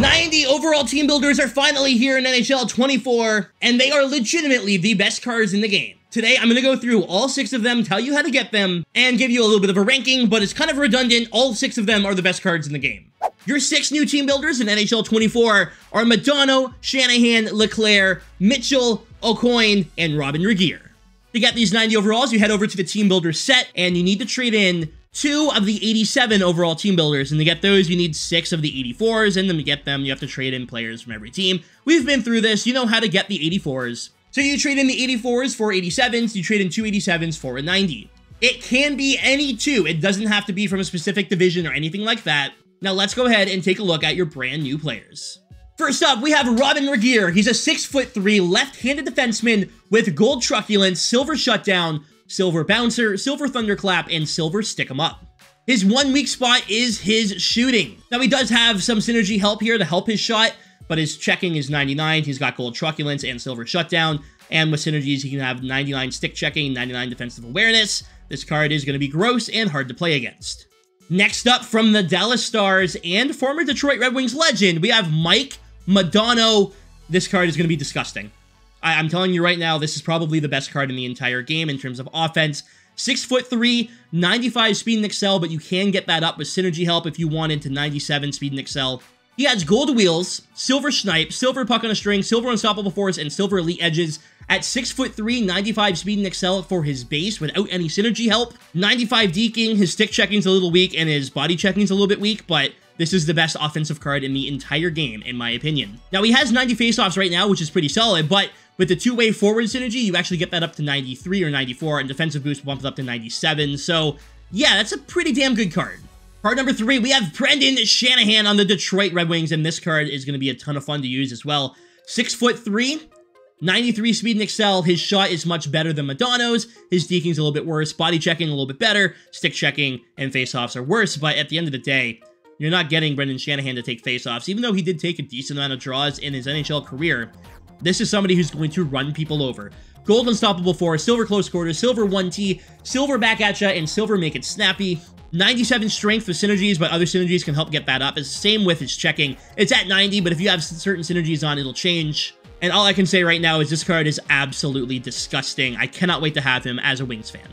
90 overall team builders are finally here in NHL 24, and they are legitimately the best cards in the game. Today, I'm going to go through all six of them, tell you how to get them, and give you a little bit of a ranking, but it's kind of redundant. All six of them are the best cards in the game. Your six new team builders in NHL 24 are Modano, Shanahan, LeClair, Mitchell, Aucoin, and Robin Regehr. To get these 90 overalls, you head over to the team builder set, and you need to trade in two of the 87 overall team builders. And to get those, you need six of the 84s, and then to get them, you have to trade in players from every team. We've been through this, you know how to get the 84s. So you trade in the 84s for 87s, you trade in two 87s for a 90. It can be any two. It doesn't have to be from a specific division or anything like that. Now let's go ahead and take a look at your brand new players. First up, we have Robin Regehr. He's a 6'3 left-handed defenseman with gold truculence, silver shutdown, silver bouncer, silver thunderclap, and silver stick 'em up. His one weak spot is his shooting. Now he does have some synergy help here to help his shot, but his checking is 99. He's got gold truculence and silver shutdown. And with synergies, he can have 99 stick checking, 99 defensive awareness. This card is going to be gross and hard to play against. Next up from the Dallas Stars and former Detroit Red Wings legend, we have Mike Modano. This card is going to be disgusting. I am telling you right now, this is probably the best card in the entire game in terms of offense. Six foot three, 95 speed and excel, but you can get that up with synergy help if you wanted to 97 speed and excel. He has gold wheels, silver snipe, silver puck on a string, silver unstoppable force, and silver elite edges at 6 foot 3, 95 speed and excel for his base without any synergy help. 95 deking, his stick checking's a little weak and his body checking's a little bit weak, but this is the best offensive card in the entire game, in my opinion. Now, he has 90 faceoffs right now, which is pretty solid, but with the two-way forward synergy, you actually get that up to 93 or 94, and defensive boost bumps up to 97, so yeah, that's a pretty damn good card. Card number three, we have Brendan Shanahan on the Detroit Red Wings, and this card is going to be a ton of fun to use as well. Six foot three, 93 speed and excel. His shot is much better than Modano's. His deking's a little bit worse. Body checking a little bit better. Stick checking and faceoffs are worse. But at the end of the day, you're not getting Brendan Shanahan to take faceoffs. Even though he did take a decent amount of draws in his NHL career, this is somebody who's going to run people over. Gold Unstoppable Force, Silver Close Quarters, Silver 1T, Silver Back at ya, and Silver Make It Snappy. 97 strength with synergies, but other synergies can help get that up. It's the same with his checking. It's at 90, but if you have certain synergies on, it'll change. And all I can say right now is this card is absolutely disgusting. I cannot wait to have him as a Wings fan.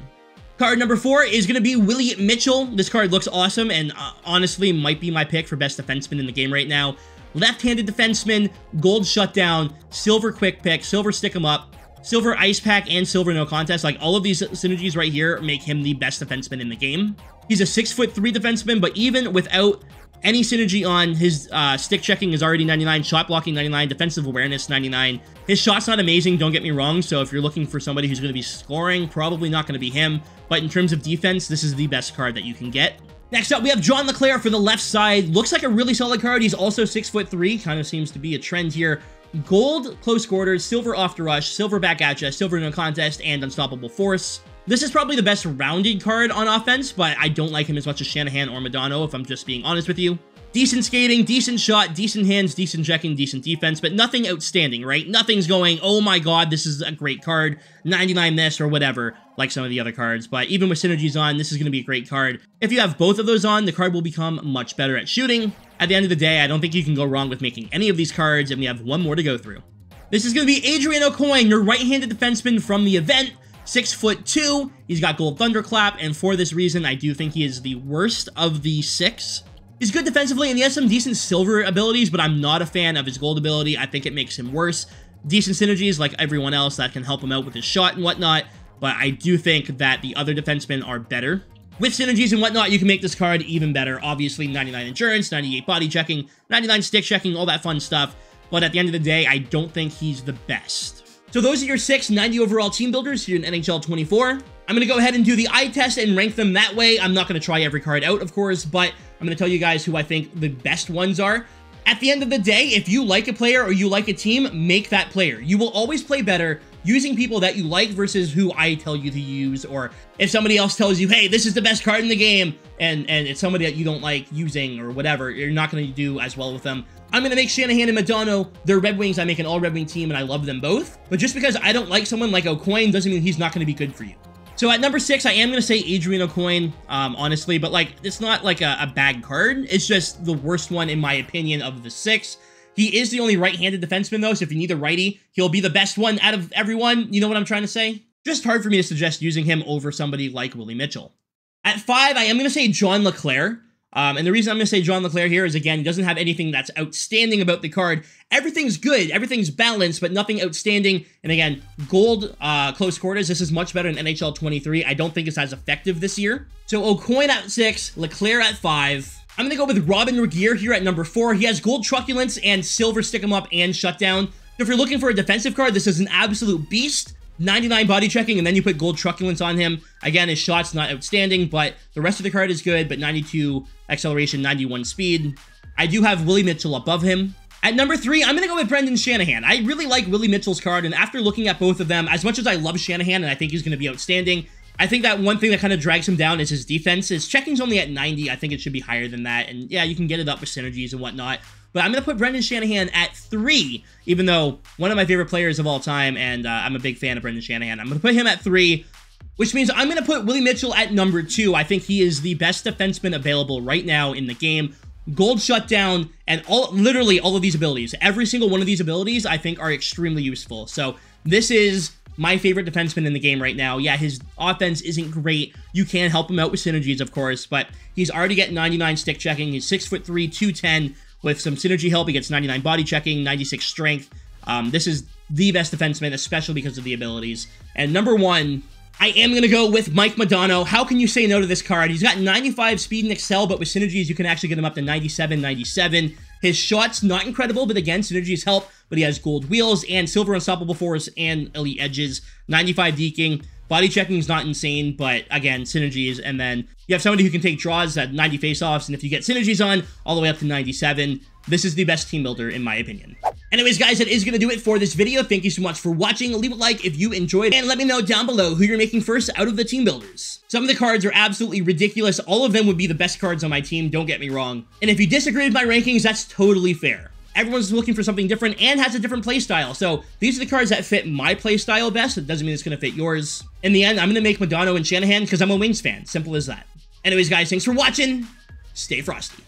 Card number four is going to be Willie Mitchell. This card looks awesome and uh, honestly might be my pick for best defenseman in the game right now. Left-handed defenseman, gold shutdown, silver quick pick, silver stick him up, silver ice pack, and silver no contest. Like all of these synergies right here make him the best defenseman in the game. He's a six foot three defenseman, but even without any synergy on his uh, stick checking is already 99, shot blocking 99, defensive awareness 99. His shot's not amazing, don't get me wrong, so if you're looking for somebody who's going to be scoring, probably not going to be him, but in terms of defense, this is the best card that you can get. Next up, we have John LeClair for the left side. Looks like a really solid card. He's also six foot three. Kind of seems to be a trend here. Gold close quarters, silver off to rush, silver back at you, silver no contest, and unstoppable force. This is probably the best rounded card on offense, but I don't like him as much as Shanahan or Modano, if I'm just being honest with you. Decent skating, decent shot, decent hands, decent checking, decent defense, but nothing outstanding, right? Nothing's going, oh my god, this is a great card, 99 this or whatever, like some of the other cards. But even with synergies on, this is going to be a great card. If you have both of those on, the card will become much better at shooting. At the end of the day, I don't think you can go wrong with making any of these cards, and we have one more to go through. This is going to be Adrian Aucoin, your right-handed defenseman from the event. Six foot two, he's got gold thunderclap, and for this reason, I do think he is the worst of the six. He's good defensively, and he has some decent silver abilities, but I'm not a fan of his gold ability. I think it makes him worse. Decent synergies, like everyone else, that can help him out with his shot and whatnot, but I do think that the other defensemen are better. With synergies and whatnot, you can make this card even better. Obviously, 99 endurance, 98 body checking, 99 stick checking, all that fun stuff. But at the end of the day, I don't think he's the best. So those are your six 90 overall team builders here in NHL 24. I'm going to go ahead and do the eye test and rank them that way. I'm not going to try every card out, of course, but I'm going to tell you guys who I think the best ones are. At the end of the day, if you like a player or you like a team, make that player. You will always play better using people that you like versus who I tell you to use, or if somebody else tells you, hey, this is the best card in the game, and, and it's somebody that you don't like using or whatever, you're not going to do as well with them. I'm going to make Shanahan and Modano their Red Wings. I make an all Red Wing team, and I love them both. But just because I don't like someone like oh, Aucoin doesn't mean he's not going to be good for you. So at number six, I am going to say Adrian Aucoin, um, honestly, but like, it's not like a, a bad card. It's just the worst one, in my opinion, of the six. He is the only right-handed defenseman, though, so if you need a righty, he'll be the best one out of everyone. You know what I'm trying to say? Just hard for me to suggest using him over somebody like Willie Mitchell. At five, I am going to say John LeClair. Um, and the reason I'm going to say John LeClair here is, again, doesn't have anything that's outstanding about the card. Everything's good, everything's balanced, but nothing outstanding. And again, gold uh, close quarters, this is much better than NHL 23. I don't think it's as effective this year. So Aucoin at 6, LeClair at 5. I'm going to go with Robin Regehr here at number 4. He has gold truculence and silver stick him up and shutdown. So if you're looking for a defensive card, this is an absolute beast. 99 body checking, and then you put gold truculence on him. Again, his shot's not outstanding, but the rest of the card is good, but 92 acceleration, 91 speed. I do have Willie Mitchell above him. At number three, I'm going to go with Brendan Shanahan. I really like Willie Mitchell's card, and after looking at both of them, as much as I love Shanahan and I think he's going to be outstanding, I think that one thing that kind of drags him down is his defense. His checking's only at 90. I think it should be higher than that, and yeah, you can get it up with synergies and whatnot. But I'm going to put Brendan Shanahan at three, even though one of my favorite players of all time, and uh, I'm a big fan of Brendan Shanahan. I'm going to put him at three, which means I'm going to put Willie Mitchell at number two. I think he is the best defenseman available right now in the game. Gold shutdown and all literally all of these abilities. Every single one of these abilities I think are extremely useful. So this is my favorite defenseman in the game right now. Yeah, his offense isn't great. You can help him out with synergies, of course, but he's already getting 99 stick checking. He's 6'3", 210, with some synergy help, he gets 99 body checking, 96 strength. Um, this is the best defenseman, especially because of the abilities. And number one, I am going to go with Mike Modano. How can you say no to this card? He's got 95 speed and excel, but with synergies, you can actually get him up to 97, 97. His shot's not incredible, but again, synergies help. But he has gold wheels and silver unstoppable force and elite edges, 95 deking. Body checking is not insane, but again, synergies. And then you have somebody who can take draws at 90 faceoffs, and if you get synergies on, all the way up to 97. This is the best team builder, in my opinion. Anyways, guys, that is going to do it for this video. Thank you so much for watching. Leave a like if you enjoyed, and let me know down below who you're making first out of the team builders. Some of the cards are absolutely ridiculous. All of them would be the best cards on my team, don't get me wrong. And if you disagree with my rankings, that's totally fair everyone's looking for something different and has a different playstyle. So these are the cards that fit my playstyle best. It doesn't mean it's going to fit yours. In the end, I'm going to make Modano and Shanahan because I'm a Wings fan. Simple as that. Anyways, guys, thanks for watching. Stay frosty.